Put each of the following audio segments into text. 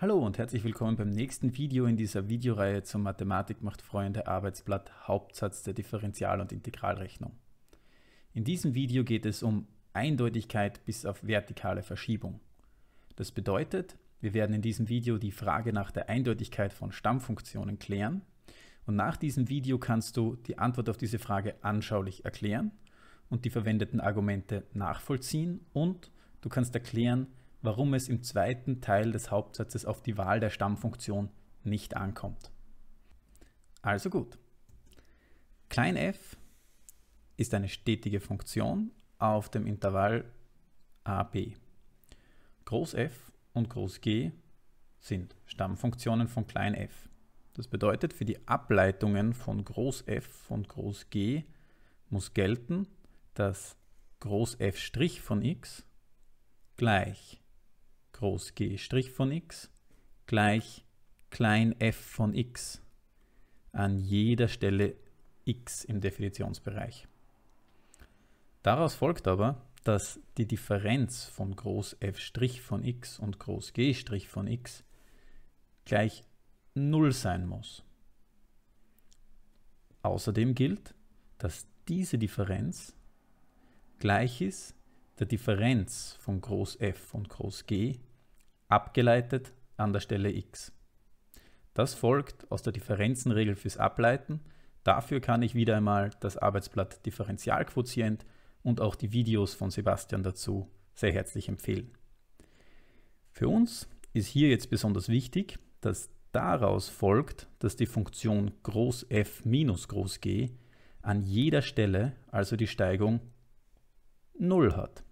Hallo und herzlich willkommen beim nächsten Video in dieser Videoreihe zum Mathematik macht Freunde Arbeitsblatt Hauptsatz der Differential- und Integralrechnung. In diesem Video geht es um Eindeutigkeit bis auf vertikale Verschiebung. Das bedeutet, wir werden in diesem Video die Frage nach der Eindeutigkeit von Stammfunktionen klären und nach diesem Video kannst du die Antwort auf diese Frage anschaulich erklären und die verwendeten Argumente nachvollziehen und du kannst erklären, warum es im zweiten Teil des Hauptsatzes auf die Wahl der Stammfunktion nicht ankommt. Also gut. Klein f ist eine stetige Funktion auf dem Intervall ab. Groß f und Groß g sind Stammfunktionen von klein f. Das bedeutet, für die Ableitungen von Groß f und Groß g muss gelten, dass Groß f' von x gleich groß G' von x gleich klein f von x an jeder Stelle x im Definitionsbereich. Daraus folgt aber, dass die Differenz von groß f' von x und groß G' von x gleich 0 sein muss. Außerdem gilt, dass diese Differenz gleich ist der Differenz von groß f und groß G abgeleitet an der Stelle x. Das folgt aus der Differenzenregel fürs Ableiten. Dafür kann ich wieder einmal das Arbeitsblatt Differentialquotient und auch die Videos von Sebastian dazu sehr herzlich empfehlen. Für uns ist hier jetzt besonders wichtig, dass daraus folgt, dass die Funktion groß f minus groß g an jeder Stelle also die Steigung 0 hat.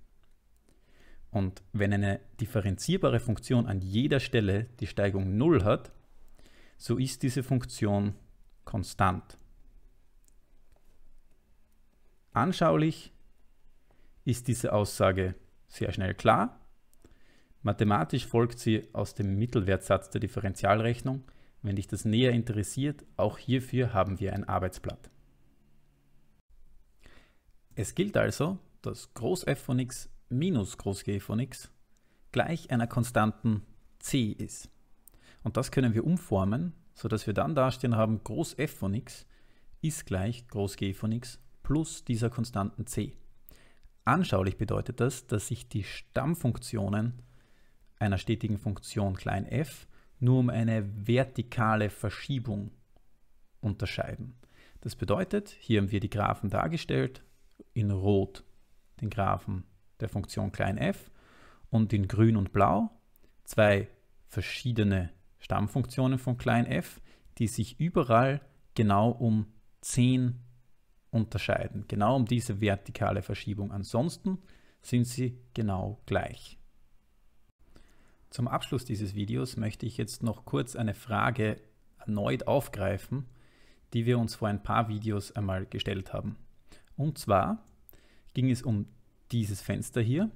Und wenn eine differenzierbare Funktion an jeder Stelle die Steigung 0 hat, so ist diese Funktion konstant. Anschaulich ist diese Aussage sehr schnell klar. Mathematisch folgt sie aus dem Mittelwertsatz der Differentialrechnung. Wenn dich das näher interessiert, auch hierfür haben wir ein Arbeitsblatt. Es gilt also, dass Groß f von x minus groß g von x gleich einer konstanten c ist. Und das können wir umformen, sodass wir dann dastehen haben, groß f von x ist gleich groß g von x plus dieser konstanten c. Anschaulich bedeutet das, dass sich die Stammfunktionen einer stetigen Funktion klein f nur um eine vertikale Verschiebung unterscheiden. Das bedeutet, hier haben wir die Graphen dargestellt, in Rot den Graphen der Funktion f und in grün und blau zwei verschiedene Stammfunktionen von f, die sich überall genau um 10 unterscheiden, genau um diese vertikale Verschiebung. Ansonsten sind sie genau gleich. Zum Abschluss dieses Videos möchte ich jetzt noch kurz eine Frage erneut aufgreifen, die wir uns vor ein paar Videos einmal gestellt haben. Und zwar ging es um dieses Fenster hier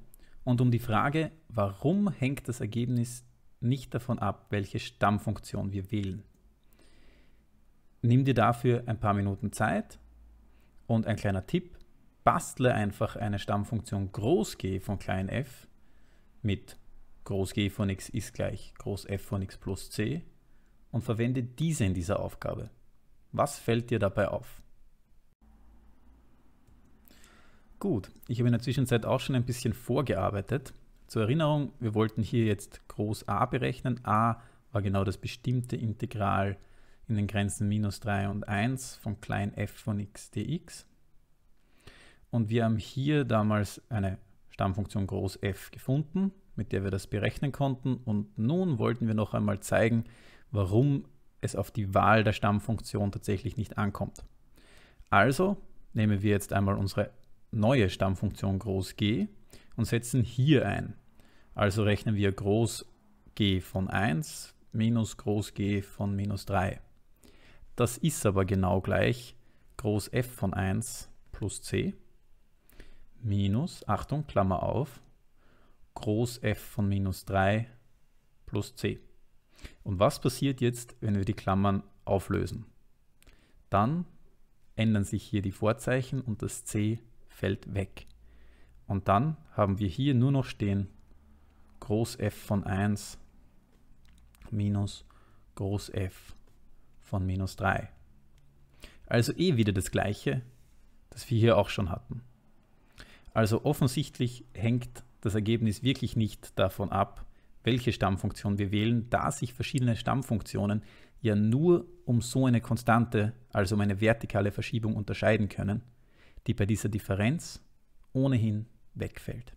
und um die Frage, warum hängt das Ergebnis nicht davon ab, welche Stammfunktion wir wählen. Nimm dir dafür ein paar Minuten Zeit und ein kleiner Tipp, bastle einfach eine Stammfunktion groß g von klein f mit groß g von x ist gleich groß f von x plus c und verwende diese in dieser Aufgabe. Was fällt dir dabei auf? Gut, ich habe in der Zwischenzeit auch schon ein bisschen vorgearbeitet. Zur Erinnerung, wir wollten hier jetzt groß a berechnen. a war genau das bestimmte Integral in den Grenzen minus 3 und 1 von klein f von x dx. Und wir haben hier damals eine Stammfunktion groß f gefunden, mit der wir das berechnen konnten. Und nun wollten wir noch einmal zeigen, warum es auf die Wahl der Stammfunktion tatsächlich nicht ankommt. Also nehmen wir jetzt einmal unsere neue Stammfunktion groß g und setzen hier ein. Also rechnen wir groß g von 1 minus groß g von minus 3. Das ist aber genau gleich groß f von 1 plus c minus, Achtung, Klammer auf, groß f von minus 3 plus c. Und was passiert jetzt, wenn wir die Klammern auflösen? Dann ändern sich hier die Vorzeichen und das c fällt weg. Und dann haben wir hier nur noch stehen Groß f von 1 minus Groß F von minus 3. Also eh wieder das gleiche, das wir hier auch schon hatten. Also offensichtlich hängt das Ergebnis wirklich nicht davon ab, welche Stammfunktion wir wählen, da sich verschiedene Stammfunktionen ja nur um so eine Konstante, also um eine vertikale Verschiebung unterscheiden können, die bei dieser Differenz ohnehin wegfällt.